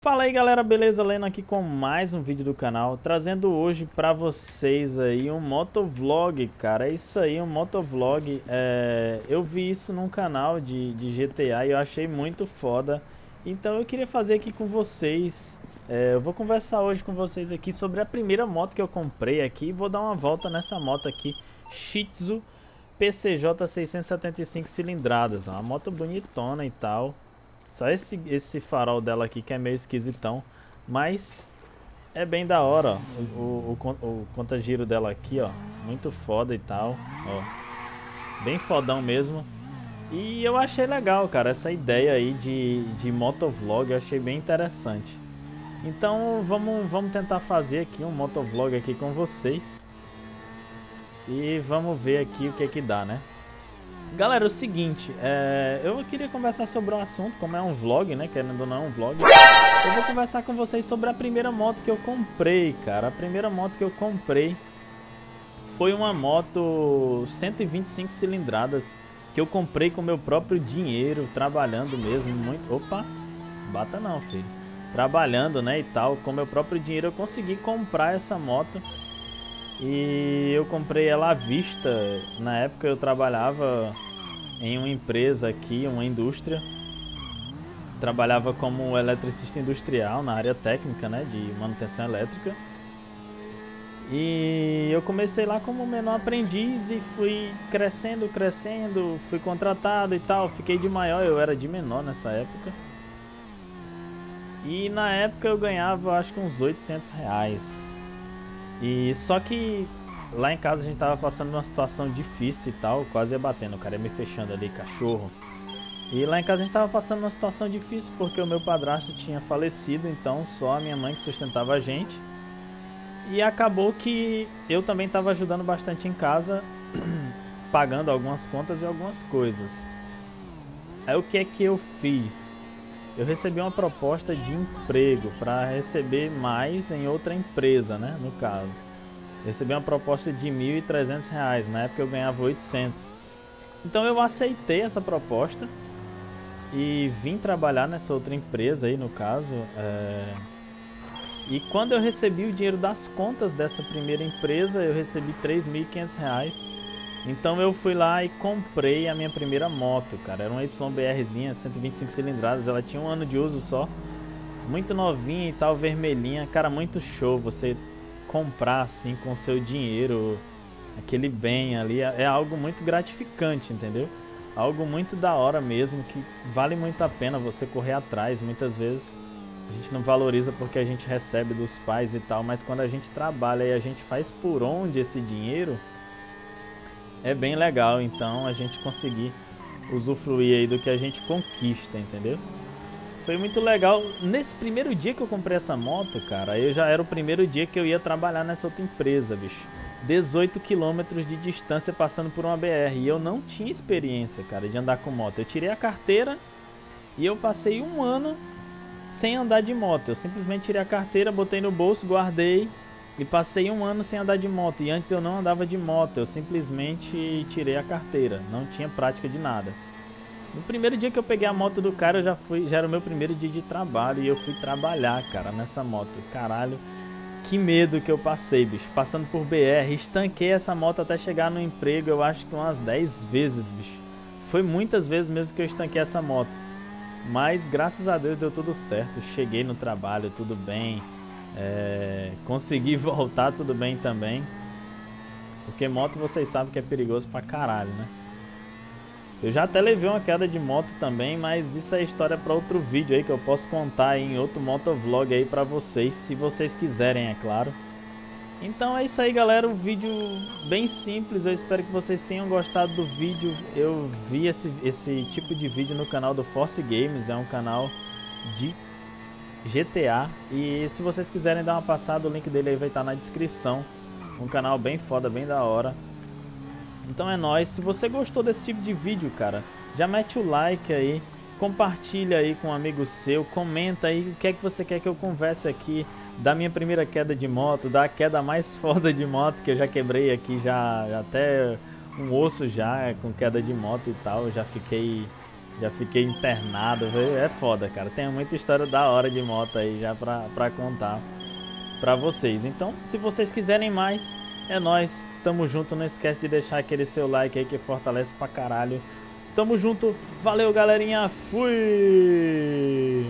Fala aí galera, beleza? Lendo aqui com mais um vídeo do canal, trazendo hoje pra vocês aí um motovlog, cara, é isso aí, um motovlog, é... eu vi isso num canal de, de GTA e eu achei muito foda, então eu queria fazer aqui com vocês, é... eu vou conversar hoje com vocês aqui sobre a primeira moto que eu comprei aqui, vou dar uma volta nessa moto aqui, Shih Tzu PCJ 675 cilindradas, uma moto bonitona e tal, só esse, esse farol dela aqui que é meio esquisitão. Mas é bem da hora, ó. O, o, o, conta-giro dela aqui, ó. Muito foda e tal, ó. Bem fodão mesmo. E eu achei legal, cara, essa ideia aí de, de motovlog, eu achei bem interessante. Então vamos, vamos tentar fazer aqui um motovlog aqui com vocês. E vamos ver aqui o que é que dá, né? Galera, é o seguinte, é, eu queria conversar sobre o assunto, como é um vlog, né, querendo ou não, um vlog. Eu vou conversar com vocês sobre a primeira moto que eu comprei, cara. A primeira moto que eu comprei foi uma moto 125 cilindradas, que eu comprei com meu próprio dinheiro, trabalhando mesmo, muito... Opa, bata não, filho. Trabalhando, né, e tal, com meu próprio dinheiro eu consegui comprar essa moto e eu comprei ela à vista. Na época eu trabalhava em uma empresa aqui, uma indústria. Trabalhava como eletricista industrial na área técnica, né, de manutenção elétrica. E eu comecei lá como menor aprendiz e fui crescendo, crescendo, fui contratado e tal. Fiquei de maior, eu era de menor nessa época. E na época eu ganhava acho que uns 800 reais e só que lá em casa a gente tava passando uma situação difícil e tal, quase ia batendo, o cara ia me fechando ali, cachorro. E lá em casa a gente tava passando uma situação difícil porque o meu padrasto tinha falecido, então só a minha mãe que sustentava a gente. E acabou que eu também estava ajudando bastante em casa, pagando algumas contas e algumas coisas. Aí o que é que eu fiz? Eu recebi uma proposta de emprego para receber mais em outra empresa, né? No caso, recebi uma proposta de R$ 1.300, na época eu ganhava 800. Então eu aceitei essa proposta e vim trabalhar nessa outra empresa aí, no caso. É... E quando eu recebi o dinheiro das contas dessa primeira empresa, eu recebi R$ 3.500 então eu fui lá e comprei a minha primeira moto, cara. Era uma YBRzinha, 125 cilindradas. Ela tinha um ano de uso só. Muito novinha e tal, vermelhinha. Cara, muito show você comprar assim com seu dinheiro aquele bem ali. É algo muito gratificante, entendeu? Algo muito da hora mesmo, que vale muito a pena você correr atrás. Muitas vezes a gente não valoriza porque a gente recebe dos pais e tal, mas quando a gente trabalha e a gente faz por onde esse dinheiro é bem legal então a gente conseguir usufruir aí do que a gente conquista, entendeu? Foi muito legal. Nesse primeiro dia que eu comprei essa moto, cara, eu já era o primeiro dia que eu ia trabalhar nessa outra empresa, bicho. 18 quilômetros de distância passando por uma BR. E eu não tinha experiência, cara, de andar com moto. Eu tirei a carteira e eu passei um ano sem andar de moto. Eu simplesmente tirei a carteira, botei no bolso, guardei e passei um ano sem andar de moto. E antes eu não andava de moto, eu simplesmente tirei a carteira, não tinha prática de nada. No primeiro dia que eu peguei a moto do cara, eu já fui, já era o meu primeiro dia de trabalho e eu fui trabalhar, cara, nessa moto. Caralho, que medo que eu passei, bicho. Passando por BR, estanquei essa moto até chegar no emprego, eu acho que umas 10 vezes, bicho. Foi muitas vezes mesmo que eu estanquei essa moto. Mas graças a Deus deu tudo certo. Cheguei no trabalho, tudo bem. É, consegui voltar tudo bem também. Porque moto vocês sabem que é perigoso pra caralho, né? Eu já até levei uma queda de moto também, mas isso é história para outro vídeo aí que eu posso contar em outro motovlog aí para vocês, se vocês quiserem, é claro. Então é isso aí, galera, um vídeo bem simples, eu espero que vocês tenham gostado do vídeo. Eu vi esse, esse tipo de vídeo no canal do Force Games, é um canal de GTA. E se vocês quiserem dar uma passada, o link dele aí vai estar na descrição. Um canal bem foda, bem da hora. Então é nóis. Se você gostou desse tipo de vídeo, cara, já mete o like aí. Compartilha aí com um amigo seu. Comenta aí o que é que você quer que eu converse aqui. Da minha primeira queda de moto, da queda mais foda de moto que eu já quebrei aqui, já, já até um osso já com queda de moto e tal. Já fiquei já fiquei internado, é foda, cara. Tem muita história da hora de moto aí já pra, pra contar pra vocês. Então, se vocês quiserem mais, é nós. Tamo junto, não esquece de deixar aquele seu like aí que fortalece pra caralho. Tamo junto, valeu galerinha, fui!